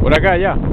Por acá, ya.